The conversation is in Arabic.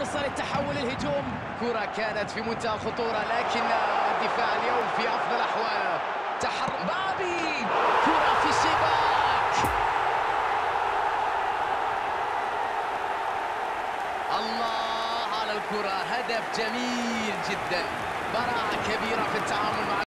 فرصة للتحول الهجوم. كرة كانت في منتهى الخطورة لكن الدفاع اليوم في أفضل أحواله تحرك بابي. كرة في الشباك. الله على الكرة. هدف جميل جدا. براعة كبيرة في التعامل مع